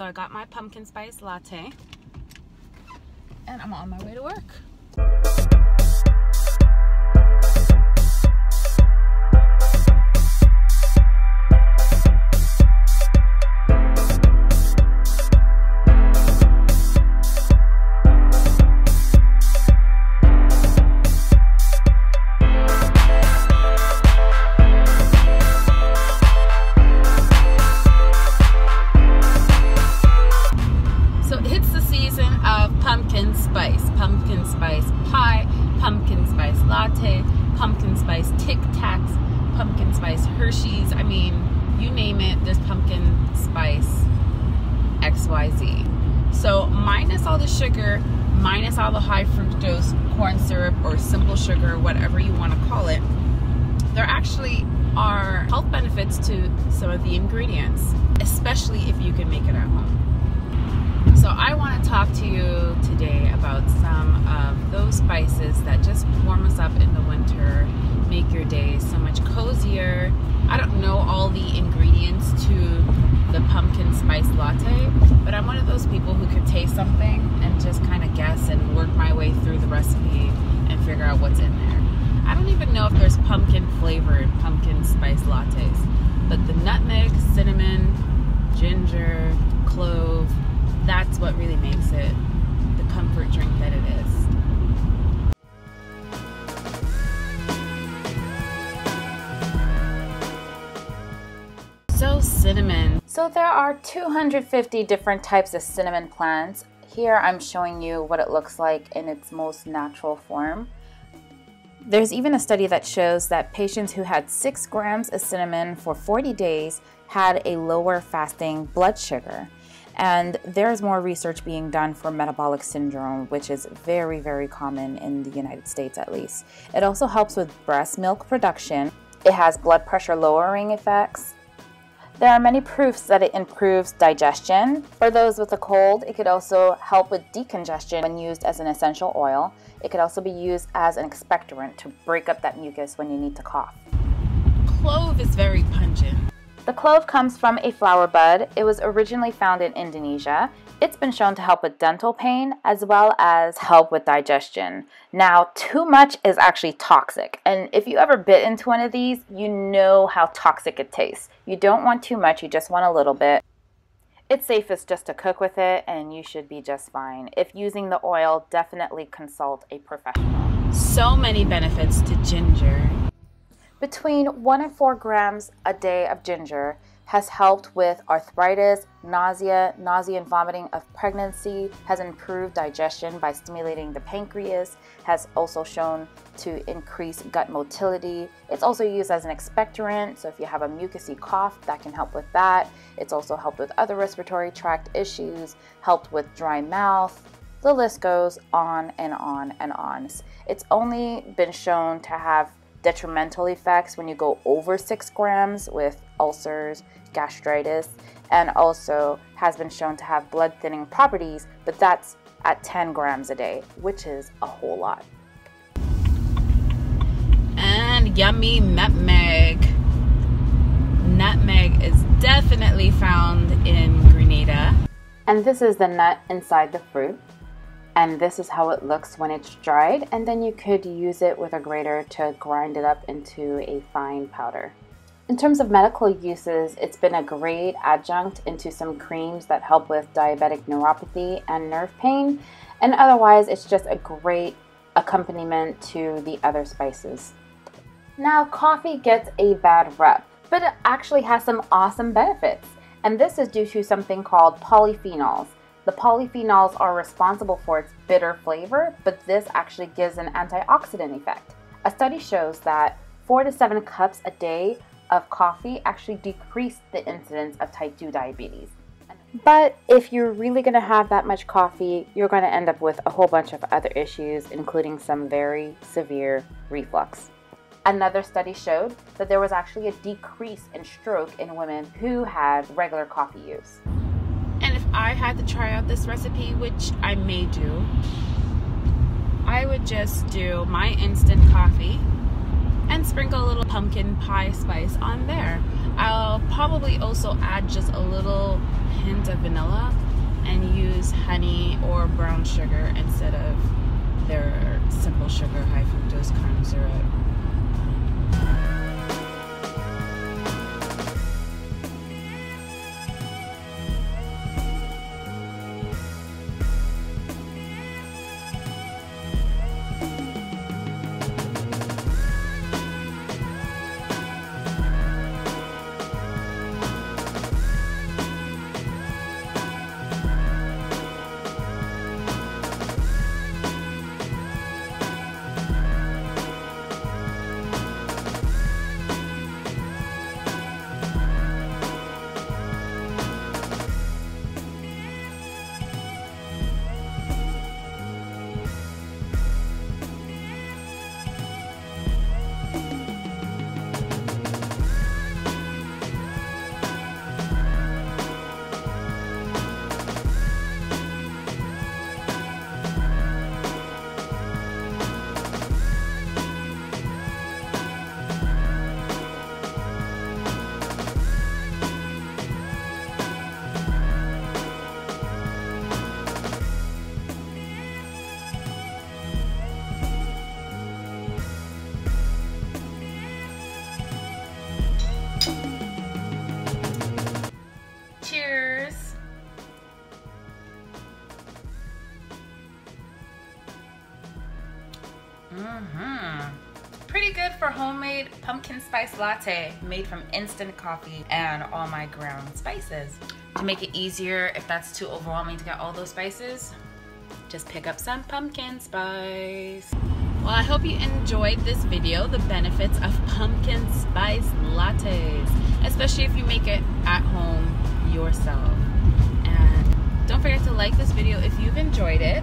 So I got my pumpkin spice latte and I'm on my way to work. Latte, pumpkin spice Tic Tacs, pumpkin spice Hershey's. I mean, you name it, there's pumpkin spice XYZ. So minus all the sugar, minus all the high fructose corn syrup or simple sugar, whatever you want to call it, there actually are health benefits to some of the ingredients, especially if you can make it at home. So I want to talk to you today about some of those spices that just warm us up in the winter, make your days so much cozier. I don't know all the ingredients to the pumpkin spice latte, but I'm one of those people who could taste something and just kind of guess and work my way through the recipe and figure out what's in there. I don't even know if there's pumpkin flavor in pumpkin spice lattes, but the nutmeg, cinnamon, ginger, clove, that's what really makes it the comfort drink that it is. Cinnamon. So there are 250 different types of cinnamon plants. Here I'm showing you what it looks like in its most natural form. There's even a study that shows that patients who had 6 grams of cinnamon for 40 days had a lower fasting blood sugar. And there's more research being done for metabolic syndrome, which is very, very common in the United States at least. It also helps with breast milk production. It has blood pressure lowering effects. There are many proofs that it improves digestion. For those with a cold, it could also help with decongestion when used as an essential oil. It could also be used as an expectorant to break up that mucus when you need to cough. Clove is very pungent. The clove comes from a flower bud. It was originally found in Indonesia. It's been shown to help with dental pain as well as help with digestion. Now, too much is actually toxic. And if you ever bit into one of these, you know how toxic it tastes. You don't want too much, you just want a little bit. It's safest just to cook with it and you should be just fine. If using the oil, definitely consult a professional. So many benefits to ginger. Between 1 and 4 grams a day of ginger has helped with arthritis, nausea, nausea and vomiting of pregnancy, has improved digestion by stimulating the pancreas, has also shown to increase gut motility. It's also used as an expectorant, so if you have a mucousy cough, that can help with that. It's also helped with other respiratory tract issues, helped with dry mouth. The list goes on and on and on. It's only been shown to have detrimental effects when you go over six grams with ulcers, gastritis, and also has been shown to have blood thinning properties, but that's at 10 grams a day, which is a whole lot. And yummy nutmeg. Nutmeg is definitely found in Grenada. And this is the nut inside the fruit. And this is how it looks when it's dried. And then you could use it with a grater to grind it up into a fine powder. In terms of medical uses, it's been a great adjunct into some creams that help with diabetic neuropathy and nerve pain. And otherwise, it's just a great accompaniment to the other spices. Now, coffee gets a bad rep, but it actually has some awesome benefits. And this is due to something called polyphenols. The polyphenols are responsible for its bitter flavor, but this actually gives an antioxidant effect. A study shows that 4 to 7 cups a day of coffee actually decreased the incidence of type 2 diabetes. But if you're really going to have that much coffee, you're going to end up with a whole bunch of other issues, including some very severe reflux. Another study showed that there was actually a decrease in stroke in women who had regular coffee use. I had to try out this recipe, which I may do, I would just do my instant coffee and sprinkle a little pumpkin pie spice on there. I'll probably also add just a little hint of vanilla and use honey or brown sugar instead of their simple sugar high fructose corn syrup. Mm-hmm. Pretty good for homemade pumpkin spice latte made from instant coffee and all my ground spices. To make it easier, if that's too overwhelming to get all those spices, just pick up some pumpkin spice. Well, I hope you enjoyed this video, the benefits of pumpkin spice lattes, especially if you make it at home yourself. And don't forget to like this video if you've enjoyed it.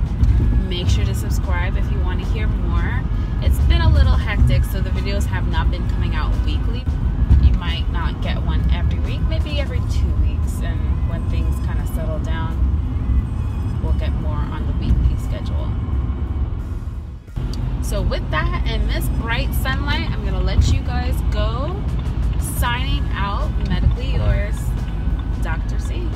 Make sure to subscribe if you want to hear more. It's been a little hectic, so the videos have not been coming out weekly. You might not get one every week, maybe every two weeks. And when things kind of settle down, we'll get more on the weekly schedule. So with that and this bright sunlight, I'm gonna let you guys go. Signing out, medically yours, Dr. C.